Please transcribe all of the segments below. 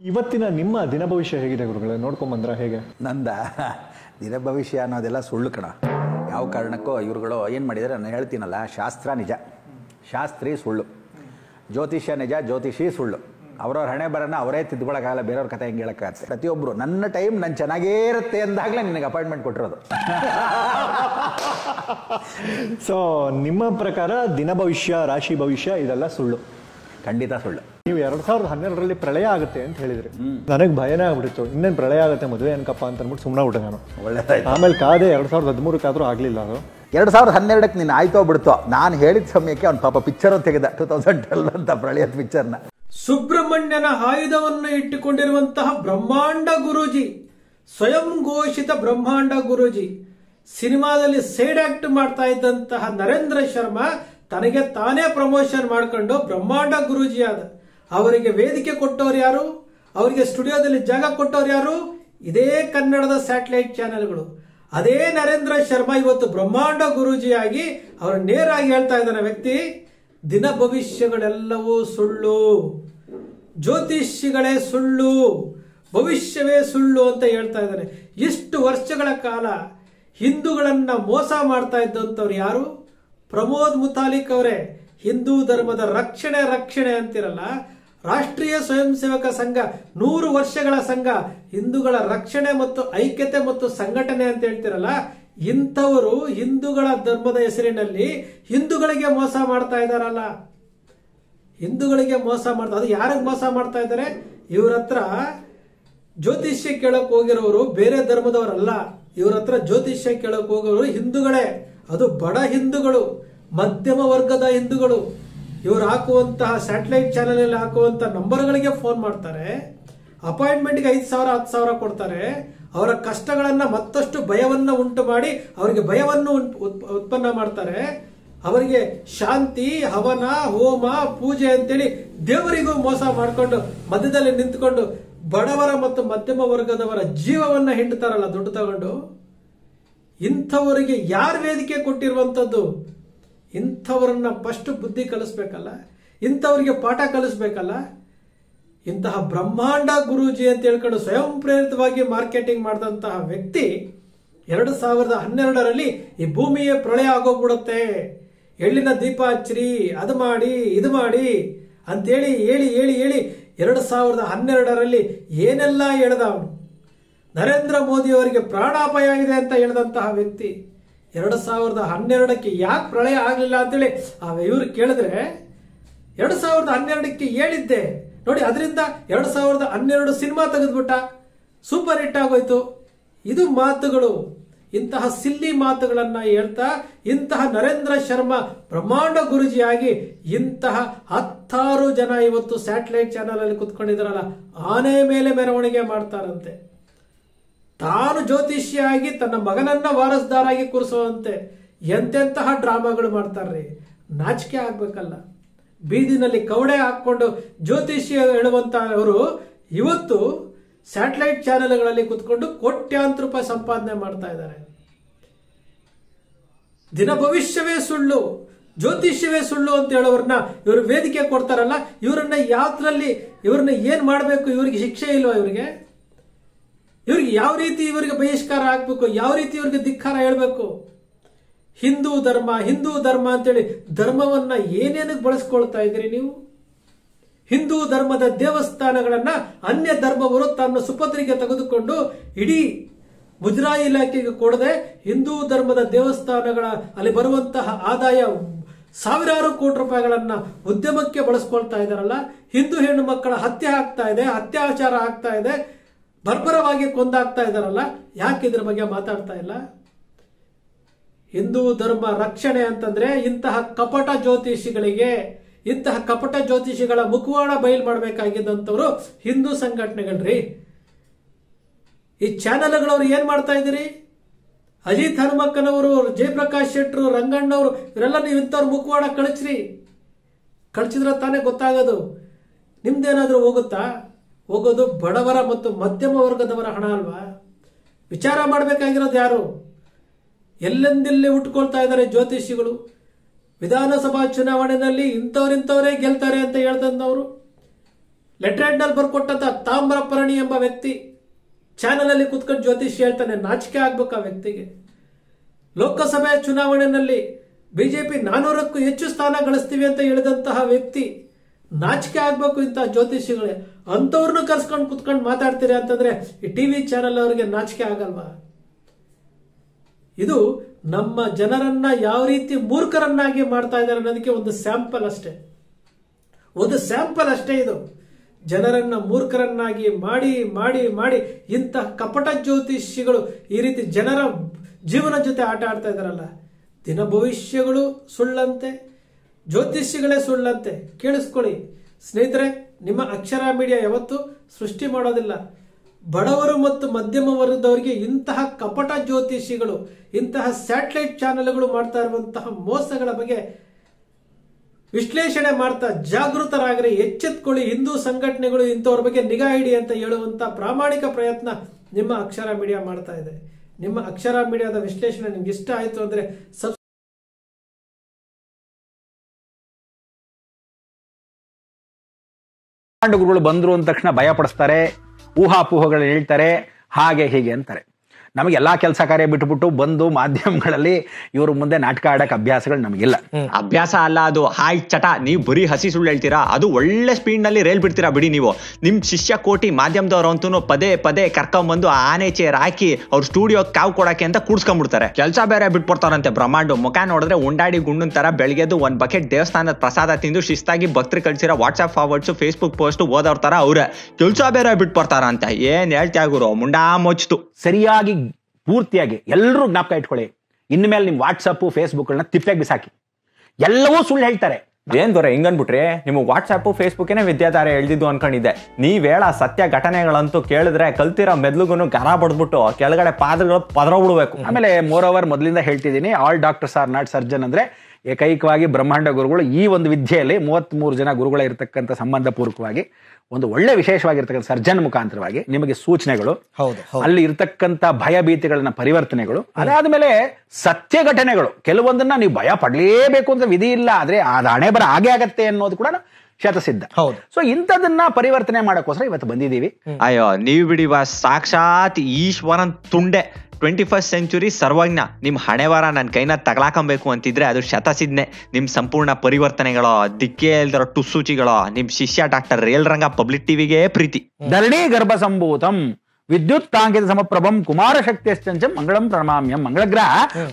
ಇವತ್ತಿನ ನಿಮ್ಮ ದಿನ ಭವಿಷ್ಯ ಹೇಗಿದೆ ಗುರುಗಳೇ? ನೋಡ್ಕೊಂಬಂದ್ರ ಹೇಗೆ? ನಂದ? ದಿನ ಭವಿಷ್ಯ ಅನ್ನೋದೆಲ್ಲ ಸುಳ್ಳು ಕಣ. ಯಾವ ಕಾರಣಕ್ಕೋ ಇವ್ರುಗಳು ಏನು ಮಾಡಿದರೆ ನಾನು ಹೇಳ್ತೀನಲ್ಲ ಶಾಸ್ತ್ರ ನಿಜ. ಶಾಸ್ತ್ರಿ ಸುಳ್ಳು. ಜ್ಯೋತಿಷ್ಯ ನಿಜ ಜ್ಯೋತಿಷಿ ಸುಳ್ಳು. ಅವ್ರವ್ರ ಹಣೆ ಬರೋಣ ಅವರೇ ತಿದ್ಕೊಳಕ್ಕಾಗಲ್ಲ ಬೇರೆಯವ್ರ ಕಥೆ ಹೆಂಗೆ ಹೇಳೋಕ್ಕಾಗತ್ತೆ? ಪ್ರತಿಯೊಬ್ಬರು ನನ್ನ ಟೈಮ್ ನನ್ನ ಚೆನ್ನಾಗೇ ಇರುತ್ತೆ ಅಂದಾಗಲೇ ನಿನಗೆ ಅಪಾಯಿಂಟ್ಮೆಂಟ್ ಕೊಟ್ಟಿರೋದು. ಸೊ ನಿಮ್ಮ ಪ್ರಕಾರ ದಿನ ಭವಿಷ್ಯ ರಾಶಿ ಭವಿಷ್ಯ ಇದೆಲ್ಲ ಸುಳ್ಳು? ಖಂಡಿತ ಸುಳ್ಳು. ನೀವು ಎರಡ್ ಸಾವಿರದ ಹನ್ನೆರಡರಲ್ಲಿ ಪ್ರಳಯ ಆಗುತ್ತೆ ಅಂತ ಹೇಳಿದ್ರಿ. ನನಗೆ ಭಯನೇ ಆಗ್ಬಿಡ್ತು. ಇನ್ನೇನು ಪ್ರಳಯ ಆಗುತ್ತೆ ಮದುವೆ ಅನ್ಕಪ್ಪ ಅಂತ ಅಂದ್ಬಿಟ್ಟು ಸುಮ್ಮನೆ ಬಿಟ್ಟೆ ನಾನು. ಒಳ್ಳೆದಾಯ್ತು. ಆಮೇಲೆ ಕಾದೆ ಎರಡ್ ಸಾವಿರದ ಹದಿಮೂರಕ್ಕಾದ್ರೂ ಆಗಲಿಲ್ಲ ಅದು. ಎರಡು ಸಾವಿರದ ಹನ್ನೆರಡಕ್ಕೆ ನೀನು ಆಯ್ತೋ ಬಿಡ್ತೋ? ನಾನು ಹೇಳಿದ ಸಮಯಕ್ಕೆ ಅವ್ನು ಪಾಪ ಪಿಕ್ಚರ್ ತೆಗೆದ. ಟೂ ತೌಸಂಡ್ ಟ್ವೆಲ್ ಅಂತ ಪ್ರಳಯದ ಪಿಕ್ಚರ್ನ ಸುಬ್ರಹ್ಮಣ್ಯನ ಆಯುಧವನ್ನು ಇಟ್ಟುಕೊಂಡಿರುವಂತಹ ಬ್ರಹ್ಮಾಂಡ ಗುರೂಜಿ ಸ್ವಯಂ ಘೋಷಿತ ಬ್ರಹ್ಮಾಂಡ ಗುರೂಜಿ ಸಿನಿಮಾದಲ್ಲಿ ಸೈಡ್ ಆಕ್ಟ್ ಮಾಡ್ತಾ ಇದ್ದಂತಹ ನರೇಂದ್ರ ಶರ್ಮಾ ತನಗೆ ತಾನೇ ಪ್ರಮೋಷನ್ ಮಾಡ್ಕೊಂಡು ಬ್ರಹ್ಮಾಂಡ ಗುರೂಜಿ ಆದ ಅವರಿಗೆ ವೇದಿಕೆ ಕೊಟ್ಟವ್ರು ಯಾರು? ಅವರಿಗೆ ಸ್ಟುಡಿಯೋದಲ್ಲಿ ಜಾಗ ಕೊಟ್ಟವ್ರು ಯಾರು? ಇದೇ ಕನ್ನಡದ ಸ್ಯಾಟಲೈಟ್ ಚಾನೆಲ್ಗಳು. ಅದೇ ನರೇಂದ್ರ ಶರ್ಮಾ ಇವತ್ತು ಬ್ರಹ್ಮಾಂಡ ಗುರೂಜಿಯಾಗಿ ಅವರು ನೇರಾಗಿ ಹೇಳ್ತಾ ಇದ್ದಾರೆ ವ್ಯಕ್ತಿ, ದಿನ ಭವಿಷ್ಯಗಳೆಲ್ಲವೂ ಸುಳ್ಳು. ಜ್ಯೋತಿಷಿಗಳೇ ಸುಳ್ಳು. ಭವಿಷ್ಯವೇ ಸುಳ್ಳು ಅಂತ ಹೇಳ್ತಾ ಇದ್ದಾರೆ. ಇಷ್ಟು ವರ್ಷಗಳ ಕಾಲ ಹಿಂದೂಗಳನ್ನ ಮೋಸ ಮಾಡ್ತಾ ಇದ್ದಂಥವ್ರು ಯಾರು? ಪ್ರಮೋದ್ ಮುತಾಲಿಕ್ ಅವರೇ. ಹಿಂದೂ ಧರ್ಮದ ರಕ್ಷಣೆ ರಕ್ಷಣೆ ಅಂತಿರಲ್ಲ ರಾಷ್ಟ್ರೀಯ ಸ್ವಯಂ ಸೇವಕ ಸಂಘ, ನೂರು ವರ್ಷಗಳ ಸಂಘ, ಹಿಂದೂಗಳ ರಕ್ಷಣೆ ಮತ್ತು ಐಕ್ಯತೆ ಮತ್ತು ಸಂಘಟನೆ ಅಂತ ಹೇಳ್ತಿರಲ್ಲ, ಇಂಥವರು ಹಿಂದೂಗಳ ಧರ್ಮದ ಹೆಸರಿನಲ್ಲಿ ಹಿಂದೂಗಳಿಗೆ ಮೋಸ ಮಾಡ್ತಾ ಇದಾರಲ್ಲ ಹಿಂದೂಗಳಿಗೆ ಮೋಸ ಮಾಡ್ತಾ, ಅದು ಯಾರಿಗೆ ಮೋಸ ಮಾಡ್ತಾ ಇದ್ದಾರೆ? ಇವ್ರ ಹತ್ರ ಜ್ಯೋತಿಷ್ಯ ಕೇಳಕ್ ಹೋಗಿರೋರು ಬೇರೆ ಧರ್ಮದವರಲ್ಲ. ಇವ್ರ ಹತ್ರ ಜ್ಯೋತಿಷ್ಯ ಕೇಳಕ್ ಹೋಗೋರು ಹಿಂದೂಗಳೇ. ಅದು ಬಡ ಹಿಂದೂಗಳು, ಮಧ್ಯಮ ವರ್ಗದ ಹಿಂದೂಗಳು. ಇವ್ರು ಹಾಕುವಂತಹ ಸ್ಯಾಟಲೈಟ್ ಚಾನೆಲ್ ಅಲ್ಲಿ ಹಾಕುವಂತ ನಂಬರ್ಗಳಿಗೆ ಫೋನ್ ಮಾಡ್ತಾರೆ. ಅಪಾಯಿಂಟ್ಮೆಂಟ್ಗೆ ಐದು ಸಾವಿರ, ಹತ್ತು ಸಾವಿರ ಕೊಡ್ತಾರೆ. ಅವರ ಕಷ್ಟಗಳನ್ನ ಮತ್ತಷ್ಟು ಭಯವನ್ನ ಉಂಟು ಮಾಡಿ ಅವರಿಗೆ ಭಯವನ್ನು ಉತ್ಪನ್ನ ಮಾಡ್ತಾರೆ. ಅವರಿಗೆ ಶಾಂತಿ, ಹವನ, ಹೋಮ, ಪೂಜೆ ಅಂತೇಳಿ ದೇವರಿಗೂ ಮೋಸ ಮಾಡಿಕೊಂಡು ಮಧ್ಯದಲ್ಲಿ ನಿಂತ್ಕೊಂಡು ಬಡವರ ಮತ್ತು ಮಧ್ಯಮ ವರ್ಗದವರ ಜೀವವನ್ನ ಹಿಂಡ್ತಾರಲ್ಲ ದುಡ್ಡು ತಗೊಂಡು. ಇಂಥವರಿಗೆ ಯಾರು ವೇದಿಕೆ ಕೊಟ್ಟಿರುವಂಥದ್ದು? ಇಂಥವರನ್ನ ಫಸ್ಟ್ ಬುದ್ಧಿ ಕಲಿಸ್ಬೇಕಲ್ಲ? ಇಂಥವ್ರಿಗೆ ಪಾಠ ಕಲಿಸ್ಬೇಕಲ್ಲ? ಇಂತಹ ಬ್ರಹ್ಮಾಂಡ ಗುರೂಜಿ ಅಂತ ಹೇಳ್ಕೊಂಡು ಸ್ವಯಂ ಪ್ರೇರಿತವಾಗಿ ಮಾರ್ಕೆಟಿಂಗ್ ಮಾಡಿದಂತಹ ವ್ಯಕ್ತಿ ಎರಡು ಸಾವಿರದ ಹನ್ನೆರಡರಲ್ಲಿ ಈ ಭೂಮಿಯೇ ಪ್ರಳಯ ಆಗೋಗ್ಬಿಡುತ್ತೆ. ಎಳ್ಳಿನ ದೀಪ ಹಚ್ಚಿರಿ, ಅದು ಮಾಡಿ, ಇದು ಮಾಡಿ ಅಂತೇಳಿ ಹೇಳಿ ಹೇಳಿ ಹೇಳಿ ಎರಡು ಸಾವಿರದ ಹನ್ನೆರಡರಲ್ಲಿ ಏನೆಲ್ಲ ಹೇಳ್ದ ಅವನು ನರೇಂದ್ರ ಮೋದಿ ಅವರಿಗೆ ಪ್ರಾಣಾಪಾಯ ಇದೆ ಅಂತ ಹೇಳಿದಂತಹ ವ್ಯಕ್ತಿ. ಎರಡು ಸಾವಿರದ ಹನ್ನೆರಡಕ್ಕೆ ಯಾಕೆ ಪ್ರಳಯ ಆಗಲಿಲ್ಲ ಅಂತೇಳಿ ಆ ಇವ್ರು ಕೇಳಿದ್ರೆ ಎರಡು ಸಾವಿರದ ಹನ್ನೆರಡಕ್ಕೆ ಹೇಳಿದ್ದೆ. ನೋಡಿ, ಅದರಿಂದ ಎರಡು ಸಾವಿರದ ಹನ್ನೆರಡು ಸಿನಿಮಾ ತೆಗೆದ್ಬಿಟ್ಟ. ಸೂಪರ್ ಹಿಟ್ ಆಗೋಯ್ತು. ಇದು ಮಾತುಗಳು. ಇಂತಹ ಸಿಲ್ಲಿ ಮಾತುಗಳನ್ನ ಹೇಳ್ತಾ, ಇಂತಹ ನರೇಂದ್ರ ಶರ್ಮಾ ಬ್ರಹ್ಮಾಂಡ ಗುರುಜಿಯಾಗಿ ಇಂತಹ ಹತ್ತಾರು ಜನ ಇವತ್ತು ಸ್ಯಾಟಲೈಟ್ ಚಾನೆಲ್ ಅಲ್ಲಿ ಕುತ್ಕೊಂಡಿದ್ರಲ್ಲ ಆನೆ ಮೇಲೆ ಮೆರವಣಿಗೆ ಮಾಡ್ತಾರಂತೆ. ತಾನು ಜ್ಯೋತಿಷಿಯಾಗಿ ತನ್ನ ಮಗನನ್ನ ವಾರಸ್ದಾರಾಗಿ ಕೂರಿಸುವಂತೆ ಎಂತೆಂತಹ ಡ್ರಾಮಾಗಳು ಮಾಡ್ತಾರ್ರಿ. ನಾಚಿಕೆ ಆಗ್ಬೇಕಲ್ಲ. ಬೀದಿನಲ್ಲಿ ಕವಡೆ ಹಾಕೊಂಡು ಜ್ಯೋತಿಷಿ ಹೇಳುವಂತ ಅವರು ಇವತ್ತು ಸ್ಯಾಟಲೈಟ್ ಚಾನೆಲ್ಗಳಲ್ಲಿ ಕುತ್ಕೊಂಡು ಕೋಟ್ಯಾಂತರ ರೂಪಾಯಿ ಸಂಪಾದನೆ ಮಾಡ್ತಾ ಇದ್ದಾರೆ. ದಿನ ಭವಿಷ್ಯವೇ ಸುಳ್ಳು, ಜ್ಯೋತಿಷ್ಯವೇ ಸುಳ್ಳು ಅಂತ ಹೇಳೋರನ್ನ ಇವರು ವೇದಿಕೆ ಕೊಡ್ತಾರಲ್ಲ, ಇವರನ್ನ ಯಾವ್ದ್ರಲ್ಲಿ ಇವ್ರನ್ನ ಏನ್ ಮಾಡಬೇಕು, ಇವರಿಗೆ ಶಿಕ್ಷೆ ಇಲ್ವಾ ಇವರಿಗೆ? ಇವ್ರಿಗೆ ಯಾವ ರೀತಿ ಇವರಿಗೆ ಬಹಿಷ್ಕಾರ ಆಗ್ಬೇಕು, ಯಾವ ರೀತಿ ಇವ್ರಿಗೆ ಧಿಕ್ಕಾರ ಹೇಳ್ಬೇಕು? ಹಿಂದೂ ಧರ್ಮ ಹಿಂದೂ ಧರ್ಮ ಅಂತೇಳಿ ಧರ್ಮವನ್ನ ಏನೇನಕ್ಕೆ ಬಳಸ್ಕೊಳ್ತಾ ಇದ್ದೀರಿ ನೀವು? ಹಿಂದೂ ಧರ್ಮದ ದೇವಸ್ಥಾನಗಳನ್ನ ಅನ್ಯ ಧರ್ಮವರು ತನ್ನ ಸುಪತ್ರಿಗೆ ತೆಗೆದುಕೊಂಡು ಇಡೀ ಮುಜರಾಯಿ ಇಲಾಖೆಗೆ ಕೊಡದೆ ಹಿಂದೂ ಧರ್ಮದ ದೇವಸ್ಥಾನಗಳ ಅಲ್ಲಿ ಬರುವಂತಹ ಆದಾಯ ಸಾವಿರಾರು ಕೋಟಿ ರೂಪಾಯಿಗಳನ್ನ ಉದ್ಯಮಕ್ಕೆ ಬಳಸ್ಕೊಳ್ತಾ ಇದಾರಲ್ಲ ಹಿಂದೂ ಹೆಣ್ಣು ಮಕ್ಕಳ ಹತ್ಯೆ ಆಗ್ತಾ ಇದೆ, ಅತ್ಯಾಚಾರ ಆಗ್ತಾ ಇದೆ ಬರ್ಬರವಾಗಿ ಕೊಂದಾಗ್ತಾ ಇದಾರಲ್ಲ ಯಾಕೆ ಇದ್ರ ಬಗ್ಗೆ ಮಾತಾಡ್ತಾ ಇಲ್ಲ? ಹಿಂದೂ ಧರ್ಮ ರಕ್ಷಣೆ ಅಂತಂದ್ರೆ ಇಂತಹ ಕಪಟ ಜ್ಯೋತಿಷಿಗಳಿಗೆ, ಇಂತಹ ಕಪಟ ಜ್ಯೋತಿಷಿಗಳ ಮುಖವಾಡ ಬಯಲು ಮಾಡಬೇಕಾಗಿದ್ದಂಥವ್ರು ಹಿಂದೂ ಸಂಘಟನೆಗಳ್ರಿ. ಈ ಚಾನೆಲ್ಗಳವ್ರು ಏನ್ ಮಾಡ್ತಾ ಇದ್ದೀರಿ? ಅಜಿತ್ ಹನುಮಕ್ಕನವರು ಜಯಪ್ರಕಾಶ್ ಶೆಟ್ರು ರಂಗಣ್ಣವರು, ಇವರೆಲ್ಲ ನೀವು ಇಂಥವ್ರ ಮುಖವಾಡ ಕಳಿಸ್ರಿ. ಕಳಿಸಿದ್ರೆ ತಾನೇ ಗೊತ್ತಾಗೋದು. ನಿಮ್ದೇನಾದ್ರೂ ಹೋಗುತ್ತಾ? ಹೋಗೋದು ಬಡವರ ಮತ್ತು ಮಧ್ಯಮ ವರ್ಗದವರ ಹಣ ಅಲ್ವಾ? ವಿಚಾರ ಮಾಡಬೇಕಾಗಿರೋದು ಯಾರು? ಎಲ್ಲೆಂದಿಲ್ಲೇ ಉಟ್ಕೊಳ್ತಾ ಇದ್ದಾರೆ ಜ್ಯೋತಿಷಿಗಳು? ವಿಧಾನಸಭಾ ಚುನಾವಣೆಯಲ್ಲಿ ಇಂಥವ್ರಿಂಥವರೇ ಗೆಲ್ತಾರೆ ಅಂತ ಹೇಳ್ತಂದವರು ಲೆಟರ್ ಬರ್ಕೊಟ್ಟಂಥ ಬರ್ಕೊಟ್ಟಂತ ತಾಮ್ರಪರ್ಣಿ ಎಂಬ ವ್ಯಕ್ತಿ ಚಾನಲಲ್ಲಿ ಕುತ್ಕೊಂಡು ಜ್ಯೋತಿಷಿ ಹೇಳ್ತಾನೆ, ನಾಚಿಕೆ ಆಗ್ಬೇಕು ಆ ವ್ಯಕ್ತಿಗೆ. ಲೋಕಸಭೆ ಚುನಾವಣೆಯಲ್ಲಿ ಬಿಜೆಪಿ ನಾನೂರಕ್ಕೂ ಹೆಚ್ಚು ಸ್ಥಾನ ಗಳಿಸ್ತೀವಿ ಅಂತ ಹೇಳಿದಂತಹ ವ್ಯಕ್ತಿ ನಾಚಿಕೆ ಆಗ್ಬೇಕು ಇಂಥ ಜ್ಯೋತಿಷಿಗಳೇ ಅಂತವ್ರನ್ನ ಕರ್ಸ್ಕೊಂಡು ಕುತ್ಕೊಂಡು ಮಾತಾಡ್ತೀರಿ ಅಂತಂದ್ರೆ ಈ ಟಿವಿ ಚಾನೆಲ್ ಅವರಿಗೆ ನಾಚಿಕೆ ಆಗಲ್ವಾ? ಇದು ನಮ್ಮ ಜನರನ್ನ ಯಾವ ರೀತಿ ಮೂರ್ಖರನ್ನಾಗಿ ಮಾಡ್ತಾ ಇದ್ದಾರೆ ಅನ್ನೋದಕ್ಕೆ ಒಂದು ಸ್ಯಾಂಪಲ್ ಅಷ್ಟೇ. ಒಂದು ಸ್ಯಾಂಪಲ್ ಅಷ್ಟೇ ಇದು. ಜನರನ್ನ ಮೂರ್ಖರನ್ನಾಗಿ ಮಾಡಿ ಮಾಡಿ ಮಾಡಿ ಇಂತಹ ಕಪಟ ಜ್ಯೋತಿಷಿಗಳು ಈ ರೀತಿ ಜನರ ಜೀವನ ಜೊತೆ ಆಟ ಆಡ್ತಾ ಇದ್ದಾರಲ್ಲ, ದಿನ ಭವಿಷ್ಯಗಳು ಸುಳ್ಳಂತೆ ಜ್ಯೋತಿಷಿಗಳೇ ಸುಳ್ಳಂತೆ. ಕೇಳಿಸ್ಕೊಳ್ಳಿ. ಸ್ನೇಹಿತರೆ, ನಿಮ್ಮ ಅಕ್ಷರ ಮೀಡಿಯಾ ಯಾವತ್ತು ಸೃಷ್ಟಿ ಮಾಡೋದಿಲ್ಲ. ಬಡವರು ಮತ್ತು ಮಧ್ಯಮ ವರ್ಗದವರಿಗೆ ಇಂತಹ ಕಪಟ ಜ್ಯೋತಿಷಿಗಳು ಇಂತಹ ಸ್ಯಾಟಲೈಟ್ ಚಾನೆಲ್ಗಳು ಮಾಡ್ತಾ ಇರುವಂತಹ ಮೋಸಗಳ ಬಗ್ಗೆ ವಿಶ್ಲೇಷಣೆ ಮಾಡ್ತಾ ಜಾಗೃತರಾಗ್ರಿ, ಎಚ್ಚೆತ್ಕೊಳ್ಳಿ. ಹಿಂದೂ ಸಂಘಟನೆಗಳು ಇಂಥವ್ರ ಬಗ್ಗೆ ನಿಗಾ ಇಡಿ ಅಂತ ಹೇಳುವಂತ ಪ್ರಾಮಾಣಿಕ ಪ್ರಯತ್ನ ನಿಮ್ಮ ಅಕ್ಷರ ಮೀಡಿಯಾ ಮಾಡ್ತಾ ಇದೆ. ನಿಮ್ಮ ಅಕ್ಷರ ಮೀಡಿಯಾದ ವಿಶ್ಲೇಷಣೆ ನಿಮ್ಗೆ ಇಷ್ಟ ಆಯ್ತು ಅಂದ್ರೆ ಸಬ್ ಗುರುಗಳು ಬಂದ್ರು ಅಂದ ತಕ್ಷಣ ಭಯ ಪಡಿಸ್ತಾರೆ ಊಹಾಪೋಹಗಳು ಹೇಳ್ತಾರೆ ಹಾಗೆ ಹೀಗೆ ಅಂತಾರೆ. ನಮಗೆ ಎಲ್ಲಾ ಕೆಲಸ ಕಾರ್ಯ ಬಿಟ್ಬಿಟ್ಟು ಬಂದು ಮಾಧ್ಯಮಗಳಲ್ಲಿ ಇವ್ರ ಮುಂದೆ ನಾಟಕ ಆಡಕ್ ಅಭ್ಯಾಸಗಳು ನಮಗಿಲ್ಲ. ಅಭ್ಯಾಸ ಅಲ್ಲ ಅದು. ಹಾಯ್ ಚಟ ನೀವು ಬರೀ ಹಸಿ ಸುಳ್ಳು ಹೇಳ್ತೀರಾ? ಅದು ಒಳ್ಳೆ ಸ್ಪೀಡ್ನಲ್ಲಿ ರೇಲ್ ಬಿಡ್ತೀರಾ ಬಿಡಿ ನೀವು. ನಿಮ್ ಶಿಷ್ಯ ಕೋಟಿ ಮಾಧ್ಯಮದವ್ರು ಅಂತೂ ಪದೇ ಪದೇ ಕರ್ಕೊಂಬಂದು ಆನೆ ಚೇರ್ ಹಾಕಿ ಅವ್ರ ಸ್ಟುಡಿಯೋ ಕಾವು ಕೊಡಕ್ಕೆ ಅಂತ ಕೂಡ್ಸ್ಕೊಂಡ್ಬಿಡ್ತಾರೆ. ಕೆಲಸ ಬೇರೆ ಬಿಟ್ಬಿಡ್ತಾರಂತೆ ಬ್ರಹ್ಮಾಂಡ. ಮುಖ ನೋಡಿದ್ರೆ ಉಂಡಾಡಿ ಗುಂಡನ್ ತರ ಬೆಳಗ್ಗೆದ್ದು ಒಂದ್ ಬಕೆಟ್ ದೇವಸ್ಥಾನದ ಪ್ರಸಾದ ತಿಂದು ಶಿಸ್ತಾಗಿ ಭಕ್ತರು ಕಳ್ಸಿರೋ ವಾಟ್ಸ್ಆಪ್ ಫಾರ್ವರ್ಡ್ಸ್ ಫೇಸ್ಬುಕ್ ಪೋಸ್ಟ್ ಓದೋರ್ ತರ ಅವ್ರೆ. ಕೆಲಸ ಬೇರೆ ಬಿಟ್ಬಿಡ್ತಾರಂತೆ. ಏನ್ ಹೇಳ್ತ್ಯಾ ಗುರು? ಮುಂಡಾ ಮೊಚ್ತು. ಸರಿಯಾಗಿ ಪೂರ್ತಿಯಾಗಿ ಎಲ್ಲರೂ ಜ್ಞಾಪಕ ಇಟ್ಕೊಳ್ಳಿ. ಇನ್ಮೇಲೆ ನಿಮ್ ವಾಟ್ಸಪ್ ಫೇಸ್ಬುಕ್ಗಳನ್ನ ತಿಪ್ಪೆಗೆ ಬಿಸಾಕಿ. ಎಲ್ಲವೂ ಸುಳ್ಳು ಹೇಳ್ತಾರೆ. ಏನ್ ದೊರೆ ಹಿಂಗನ್ಬಿಟ್ರಿ ನಿಮ್ಗೆ ವಾಟ್ಸಪ್ ಫೇಸ್ಬುಕ್ಕೇನೆ ವಿದ್ಯಾಧಾರ ಎಳ್ದಿದ್ದು ಅನ್ಕೊಂಡಿದ್ದೆ. ನೀವ್ ಹೇಳ ಸತ್ಯ ಘಟನೆಗಳಂತೂ ಕೇಳಿದ್ರೆ ಕಲ್ತಿರೋ ಮೆದ್ಲುಗುನು ಗರ ಬಡ್ದ್ಬಿಟ್ಟು ಕೆಳಗಡೆ ಪಾದಗಳು ಪದರ ಬಿಡ್ಬೇಕು ಆಮೇಲೆ ಮೋರ್ ಓವರ್ ಮೊದಲಿಂದ ಹೇಳ್ತಿದ್ದೀನಿ all doctors are not surgeon ಅಂದ್ರೆ ಏಕೈಕವಾಗಿ ಬ್ರಹ್ಮಾಂಡ ಗುರುಗಳು ಈ ಒಂದು ವಿದ್ಯೆಯಲ್ಲಿ ಮೂವತ್ಮೂರು ಜನ ಗುರುಗಳ ಇರತಕ್ಕಂಥ ಸಂಬಂಧ ಪೂರ್ವಕವಾಗಿ ಒಂದು ಒಳ್ಳೆ ವಿಶೇಷವಾಗಿರ್ತಕ್ಕಂಥ ಸರ್ಜನ್ ಮುಖಾಂತರವಾಗಿ ನಿಮಗೆ ಸೂಚನೆಗಳು. ಹೌದು. ಅಲ್ಲಿ ಇರ್ತಕ್ಕಂಥ ಭಯ ಭೀತಿಗಳನ್ನ ಪರಿವರ್ತನೆಗಳು ಅದಾದ್ಮೇಲೆ ಸತ್ಯ ಘಟನೆಗಳು ಕೆಲವೊಂದನ್ನ ನೀವು ಭಯ ಪಡಲೇಬೇಕು ಅಂತ ವಿಧಿ ಇಲ್ಲ ಆದ್ರೆ ಅದು ಹಣೆ ಬರ ಹಾಗೆ ಆಗತ್ತೆ ಅನ್ನೋದು ಕೂಡ ಶತಸಿದ್ಧ. ಹೌದು. ಸೊ ಇಂಥದನ್ನ ಪರಿವರ್ತನೆ ಮಾಡಕ್ಕೋಸ್ಕರ ಇವತ್ತು ಬಂದಿದ್ದೀವಿ. ಅಯ್ಯೋ ನೀವು ಬಿಡಿ ಬಾ ಸಾಕ್ಷಾತ್ ಈಶ್ವರನ್ ತುಂಡೆ. ಟ್ವೆಂಟಿ ಫಸ್ಟ್ ಸೆಂಚುರಿ ಸರ್ವಜ್ಞ. ನಿಮ್ಮ ಹಣೆವಾರ ನನ್ನ ಕೈನ ತಗಲಾಕಂಬೇಕು ಅಂತಿದ್ರೆ ಅದು ಶತಸಿದ್ನೆ ನಿಮ್ಮ ಸಂಪೂರ್ಣ ಪರಿವರ್ತನೆಗಳ ದಿಕ್ಕೇ ಇಲ್ದಿರೋ ಟುಸೂಚಿಗಳ ನಿಮ್ ಶಿಷ್ಯ ಡಾಕ್ಟರ್ ರೇಲ್ ರಂಗ ಪಬ್ಲಿಕ್ ಟಿವಿಗೆ ಪ್ರೀತಿ. ಧರಣಿ ಗರ್ಭ ಸಂಭೂತಂ ವಿದ್ಯುತ್ ತಾಂಕಿತ ಸಮಪ್ರಭಂ ಕುಮಾರ ಶಕ್ತಿಯಶ್ಚಂಚಂ ಮಂಗಳಂ ಪ್ರಣಮಾಮ್ಯಂ ಮಂಗಳಗ್ರಹ.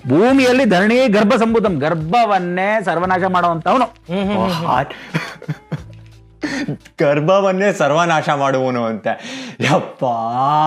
ಭೂಮಿಯಲ್ಲಿ ಧರಣಿ ಗರ್ಭ ಸಂಭೂತಂ ಗರ್ಭವನ್ನೇ ಸರ್ವನಾಶ ಮಾಡುವಂತವನು ಗರ್ಭವನ್ನೇ ಸರ್ವನಾಶ ಮಾಡುವನು ಅಂತೆ. ಯಪ್ಪ,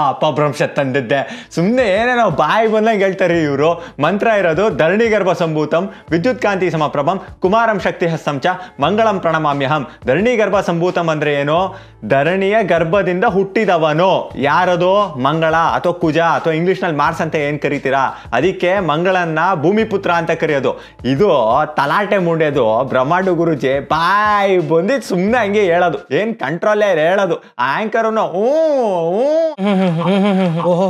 ಅಪಭ್ರಂಶ ತಂದಿದ್ದೆ. ಸುಮ್ಮನೆ ಏನೇನೋ ಬಾಯಿ ಬಂದಂಗೆ ಹೇಳ್ತಾರೆ ಇವರು. ಮಂತ್ರ ಇರೋದು, ಧರಣಿ ಗರ್ಭ ಸಂಭೂತಂ, ವಿದ್ಯುತ್ ಕಾಂತಿ ಸಮಪ್ರಭಂ, ಕುಮಾರಂ ಶಕ್ತಿ ಹಸ್ತಂಚ ಮಂಗಳಂ ಪ್ರಣಮಾಮ್ಯಹಂ. ಧರಣಿ ಗರ್ಭ ಸಂಭೂತಂ ಅಂದ್ರೆ ಏನು? ಧರಣಿಯ ಗರ್ಭದಿಂದ ಹುಟ್ಟಿದವನು. ಯಾರದು? ಮಂಗಳ ಅಥವಾ ಕುಜ ಅಥವಾ ಇಂಗ್ಲಿಷ್ನಲ್ಲಿ ಮಾರ್ಸ್ ಅಂತ ಏನ್ ಕರಿತೀರಾ? ಅದಕ್ಕೆ ಮಂಗಳನ್ನ ಭೂಮಿಪುತ್ರ ಅಂತ ಕರೆಯೋದು. ಇದು ತಲಾಟೆ ಮುಂಡೆದು. ಬ್ರಹ್ಮಾಂಡ ಗುರುಜಿ, ಬಾಯ್ ಬಂದಿದ್ದು ಸುಮ್ಮನೆ ಹಂಗೆ ಹೇಳೋದು ಏನ್ ಕಂಟ್ರೋಲೇ ಹೇಳೋದು ಆಂಕರ್ನು ಹ್ಞೂ ಹ್ಞೂ ಓಹೋ